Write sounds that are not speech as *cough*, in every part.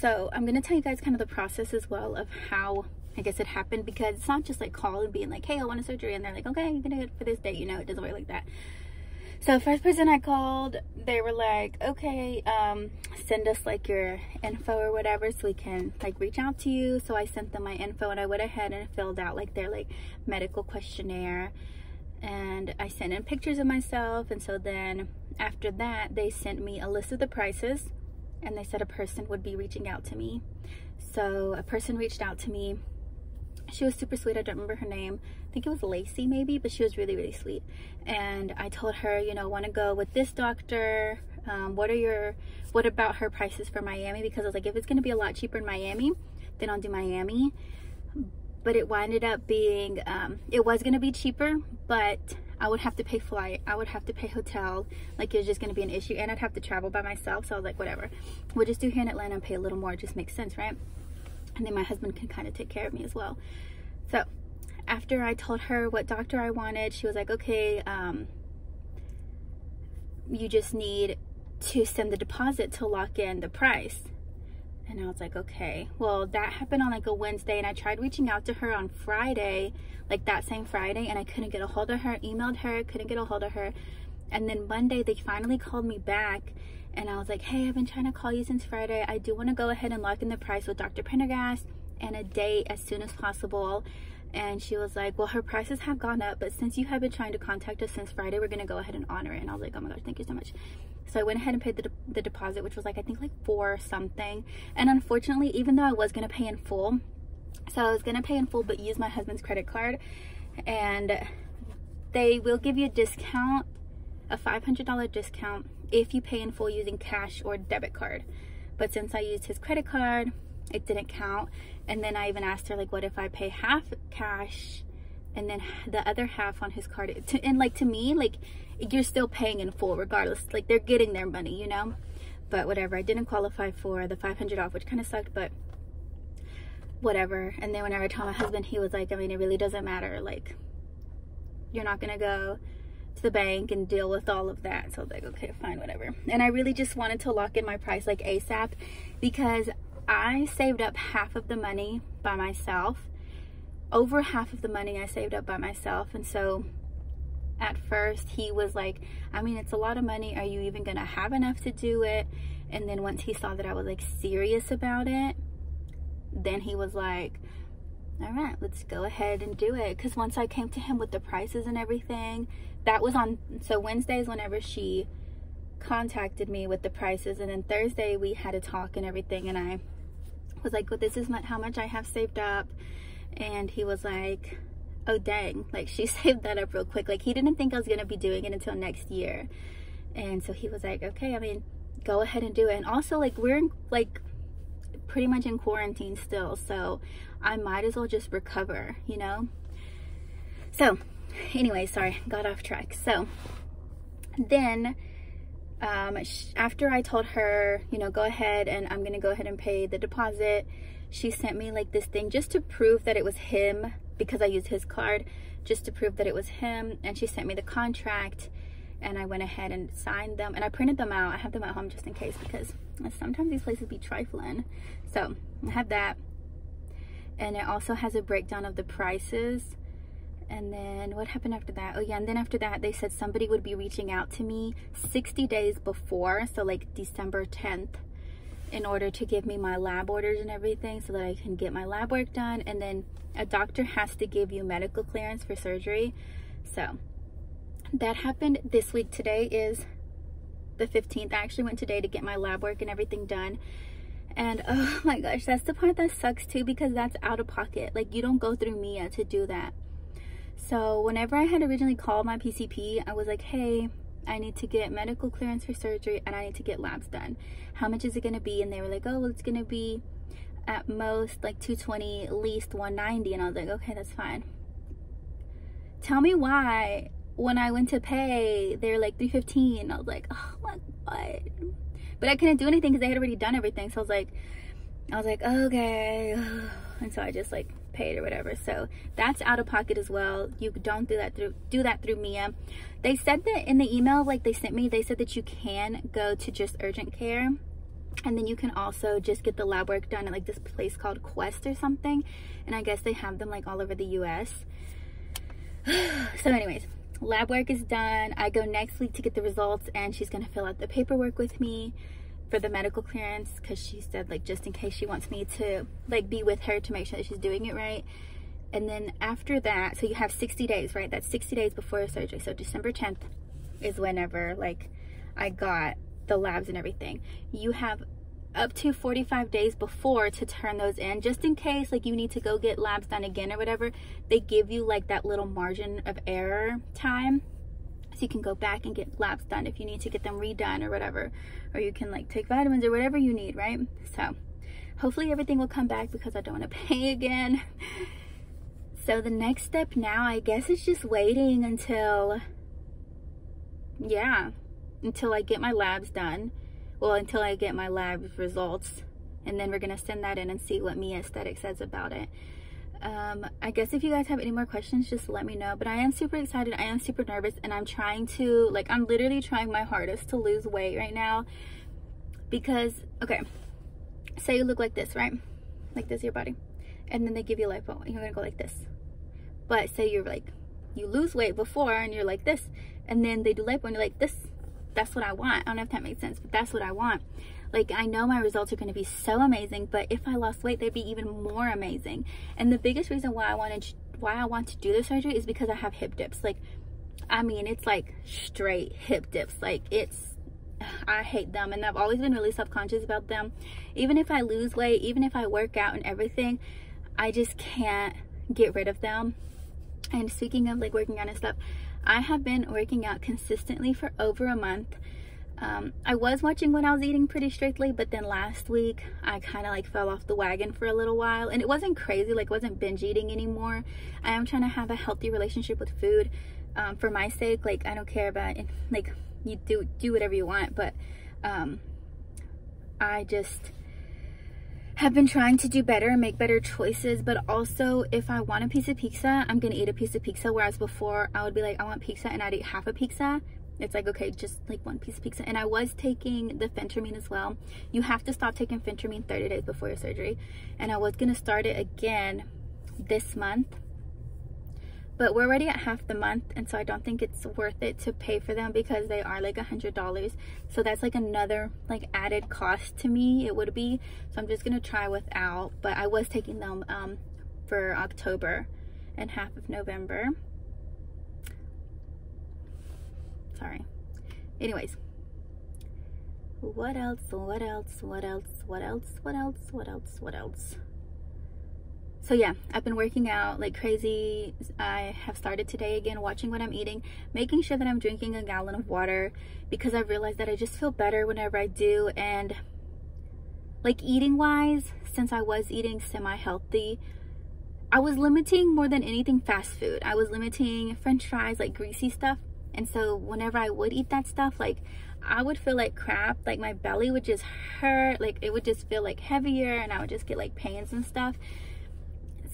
so i'm gonna tell you guys kind of the process as well of how i guess it happened because it's not just like call and being like hey i want a surgery and they're like okay you're gonna it for this date you know it doesn't work like that. So first person i called they were like okay um send us like your info or whatever so we can like reach out to you. So i sent them my info and i went ahead and filled out like their like medical questionnaire and i sent in pictures of myself and so then after that they sent me a list of the prices and they said a person would be reaching out to me so a person reached out to me she was super sweet. I don't remember her name. I think it was Lacey maybe, but she was really, really sweet. And I told her, you know, I want to go with this doctor. Um, what are your, what about her prices for Miami? Because I was like, if it's going to be a lot cheaper in Miami, then I'll do Miami. But it winded up being, um, it was going to be cheaper, but I would have to pay flight. I would have to pay hotel. Like it was just going to be an issue. And I'd have to travel by myself. So I was like, whatever. We'll just do here in Atlanta and pay a little more. It just makes sense, right? and then my husband can kind of take care of me as well so after i told her what doctor i wanted she was like okay um, you just need to send the deposit to lock in the price and i was like okay well that happened on like a wednesday and i tried reaching out to her on friday like that same friday and i couldn't get a hold of her emailed her couldn't get a hold of her and then monday they finally called me back and I was like, hey, I've been trying to call you since Friday. I do want to go ahead and lock in the price with Dr. Pendergast and a date as soon as possible. And she was like, well, her prices have gone up, but since you have been trying to contact us since Friday, we're going to go ahead and honor it. And I was like, oh my gosh, thank you so much. So I went ahead and paid the, de the deposit, which was like, I think like four something. And unfortunately, even though I was going to pay in full, so I was going to pay in full, but use my husband's credit card. And they will give you a discount, a $500 discount if you pay in full using cash or debit card. But since I used his credit card, it didn't count. And then I even asked her, like, what if I pay half cash and then the other half on his card? and like to me, like, you're still paying in full regardless. Like, they're getting their money, you know? But whatever, I didn't qualify for the 500 off, which kind of sucked, but whatever. And then whenever I told my husband, he was like, I mean, it really doesn't matter. Like, you're not gonna go to the bank and deal with all of that. So I was like, okay, fine, whatever. And I really just wanted to lock in my price like ASAP because I saved up half of the money by myself. Over half of the money I saved up by myself. And so at first he was like, I mean, it's a lot of money. Are you even gonna have enough to do it? And then once he saw that I was like serious about it, then he was like, all right, let's go ahead and do it. Because once I came to him with the prices and everything, that was on, so Wednesdays whenever she contacted me with the prices. And then Thursday we had a talk and everything. And I was like, well, this is not how much I have saved up. And he was like, oh, dang. *laughs* Like she *laughs* saved that up real quick. Like he didn't think I was going to be doing it until next year. And so he was like, okay, I mean, go ahead and do it. And also like we're in, like pretty much in quarantine still so i might as well just recover you know so anyway sorry got off track so then um, after i told her you know go ahead and i'm gonna go ahead and pay the deposit she sent me like this thing just to prove that it was him because i used his card just to prove that it was him and she sent me the contract and I went ahead and signed them and I printed them out. I have them at home just in case because sometimes these places be trifling. So I have that. And it also has a breakdown of the prices. And then what happened after that? Oh yeah, and then after that, they said somebody would be reaching out to me 60 days before, so like December 10th, in order to give me my lab orders and everything so that I can get my lab work done. And then a doctor has to give you medical clearance for surgery. So that happened this week. Today is the 15th. I actually went today to get my lab work and everything done. And oh *laughs* my gosh, that's the part that sucks too because that's out of pocket. Like you don't go through Mia to do that. So whenever I had originally called my PCP, I was like, hey, I need to get medical clearance for surgery and I need to get labs done. How much is it gonna be? And they were like, oh, well, it's gonna be at most like 220, least 190. And I was like, okay, that's fine. Tell me why when I went to pay, they were like 315. I was like, oh my god. But I couldn't do anything because they had already done everything. So I was like, I was like, okay. *sighs* And so I just like paid or whatever. So that's out of pocket as well. You don't do that through do that through Mia. They said that in the email like they sent me, they said that you can go to just urgent care and then you can also just get the lab work done at like this place called Quest or something. And I guess they have them like all over the US. *sighs* so anyways, lab work is done. I go next week to get the results and she's gonna fill out the paperwork with me for the medical clearance because she said like just in case she wants me to like be with her to make sure that she's doing it right. And then after that, so you have 60 days, right? That's 60 days before surgery. So December 10th is whenever like I got the labs and everything. You have up to 45 days before to turn those in just in case like you need to go get labs done again or whatever they give you like that little margin of error time you can go back and get labs done if you need to get them redone or whatever or you can like take vitamins or whatever you need right so hopefully everything will come back because I don't want to *laughs* pay again so the next step now I guess is just waiting until yeah until I get my labs done. Well, until I get my lab results. And then we're going to send that in and see what Mia Aesthetic says about it. Um, I guess if you guys have any more questions, just let me know. But I am super excited. I am super nervous. And I'm trying to, like, I'm literally trying my hardest to lose weight right now. Because, okay, say you look like this, right? Like this, your body. And then they give you lipo. And you're to go like this. But say you're like, you lose weight before and you're like this. And then they do lipo and you're like this that's what I want. I don't know if that makes sense, but that's what I want. Like, I know my results are going to be so amazing, but if I lost weight, they'd be even more amazing. And the biggest reason why I wanted, why I want to do the surgery is because I have hip dips. Like, I mean, it's like straight hip dips. Like, it's, *sighs* I hate them. And I've always been really self-conscious about them. Even if I lose weight, even if I work out and everything, I just can't get rid of them. And speaking of like working out and stuff, I have been working out consistently for over a month. Um, I was watching when I was eating pretty strictly, but then last week I kind of like fell off the wagon for a little while and it wasn't crazy, like wasn't binge eating anymore. I am trying to have a healthy relationship with food um, for my sake. Like I don't care about it. Like you do, do whatever you want, but um, I just, have been trying to do better and make better choices but also if i want a piece of pizza i'm gonna eat a piece of pizza whereas before i would be like i want pizza and i'd eat half a pizza it's like okay just like one piece of pizza. And i was taking the phentermine as well. You have to stop taking phentermine 30 days before your surgery. And i was gonna start it again this month but we're already at half the month and so i don't think it's worth it to pay for them because they are like a hundred dollars. So that's like another like added cost to me it would be. So i'm just gonna try without but i was taking them um for october and half of november sorry anyways. What else what else what else what else what else what else what else? So yeah i've been working out like crazy. I have started today again watching what i'm eating making sure that i'm drinking a gallon of water because i realized that i just feel better whenever i do. And like eating wise since i was eating semi-healthy i was limiting more than anything fast food. I was limiting french fries like greasy stuff and so whenever i would eat that stuff like I would feel like crap like my belly would just hurt like it would just feel like heavier and I would just get like pains and stuff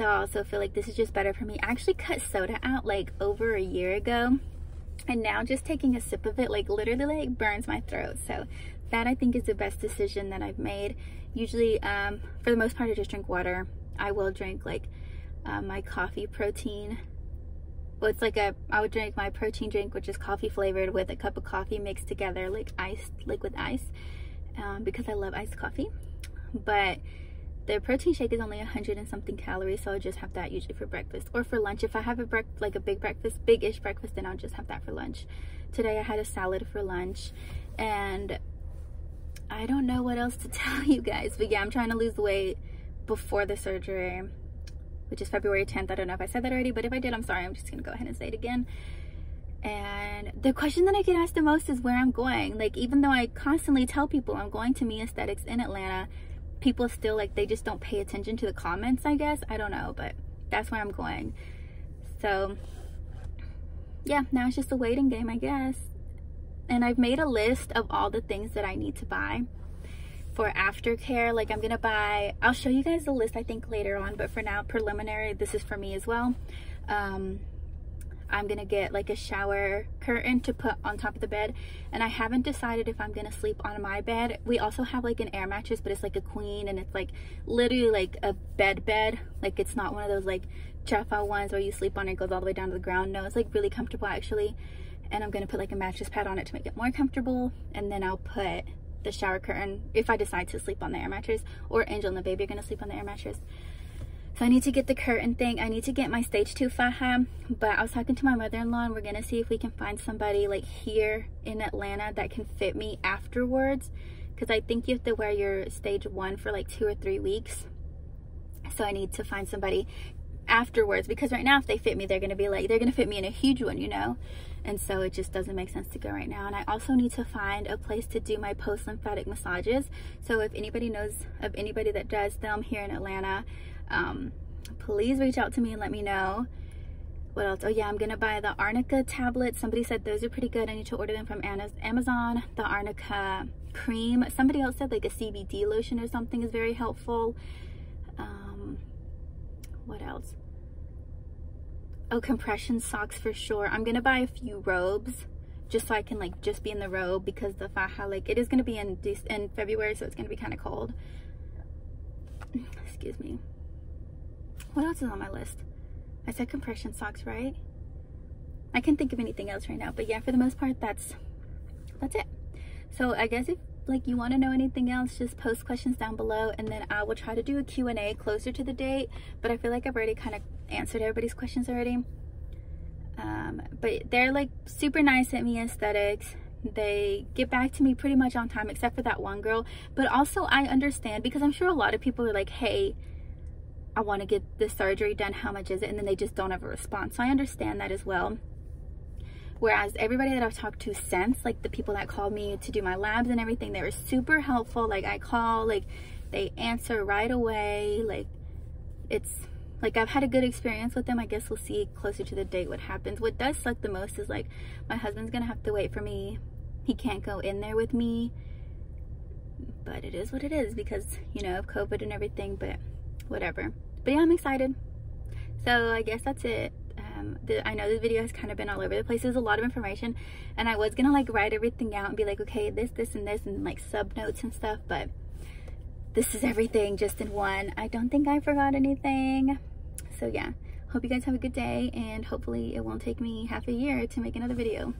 so I also feel like this is just better for me. I actually cut soda out like over a year ago and now just taking a sip of it like literally like burns my throat. So that I think is the best decision that I've made. Usually um, for the most part I just drink water. I will drink like uh, my coffee protein well it's like a i would drink my protein drink which is coffee flavored with a cup of coffee mixed together like iced liquid ice um, because i love iced coffee. But the protein shake is only 100 and something calories so i'll just have that usually for breakfast or for lunch. If i have a break like a big breakfast big-ish breakfast then i'll just have that for lunch. Today i had a salad for lunch and i don't know what else to *laughs* tell you guys but yeah i'm trying to lose weight before the surgery which is february 10th i don't know if i said that already but if i did i'm sorry. I'm just gonna go ahead and say it again. And the question that i get asked the most is where i'm going. Like even though i constantly tell people i'm going to Mia Aesthetics in atlanta people still like they just don't pay attention to the comments i guess. I don't know but that's where i'm going. So yeah now it's just a waiting game i guess. And i've made a list of all the things that i need to buy for aftercare like i'm gonna buy i'll show you guys the list i think later on but for now preliminary this is for me as well. Um I'm gonna get like a shower curtain to put on top of the bed and I haven't decided if I'm gonna sleep on my bed. We also have like an air mattress but it's like a queen and it's like literally like a bed bed. Like it's not one of those like Jaffa ones where you sleep on it goes all the way down to the ground. No it's like really comfortable actually. And I'm gonna put like a mattress pad on it to make it more comfortable and then I'll put the shower curtain if I decide to sleep on the air mattress or Angel and the baby are gonna sleep on the air mattress so I need to get the curtain thing. I need to get my stage two faja. But I was talking to my mother-in-law and we're to see if we can find somebody like here in Atlanta that can fit me afterwards. Because I think you have to wear your stage one for like two or three weeks. So I need to find somebody afterwards. Because right now if they fit me, they're going to be like, they're going to fit me in a huge one, you know. And so it just doesn't make sense to go right now. And I also need to find a place to do my post-lymphatic massages. So if anybody knows of anybody that does them here in Atlanta, um, please reach out to me and let me know what else oh yeah i'm gonna buy the arnica tablets somebody said those are pretty good i need to order them from amazon the arnica cream somebody else said like a cbd lotion or something is very helpful what else oh compression socks for sure i'm gonna buy a few robes just so i can like just be in the robe because the faja like it is gonna be in in february so it's gonna be kind of cold *clears throat* excuse me what else is on my list? I said compression socks, right? I can't think of anything else right now, but yeah, for the most part, that's that's it. So I guess if like you want to know anything else, just post questions down below, and then I will try to do a Q&A closer to the date. But I feel like I've already kind of answered everybody's questions already. Um, but they're like super nice at Mia Aesthetics. They get back to me pretty much on time, except for that one girl. But also I understand because I'm sure a lot of people are like, hey, I want to get this surgery done. How much is it? And then they just don't have a response So I understand that as well. Whereas everybody that I've talked to since, like the people that called me to do my labs and everything, they were super helpful. Like I call, like they answer right away. Like it's like I've had a good experience with them. I guess we'll see closer to the date what happens. What does suck the most is like my husband's gonna have to wait for me. He can't go in there with me. But it is what it is because, you know, of COVID and everything. But whatever but yeah i'm excited so i guess that's it um, the, i know this video has kind of been all over the place. There's a lot of information and i was gonna like write everything out and be like okay this this and this and like sub notes and stuff but this is everything just in one. I don't think i forgot anything. So yeah. Hope you guys have a good day and hopefully it won't take me half a year to make another video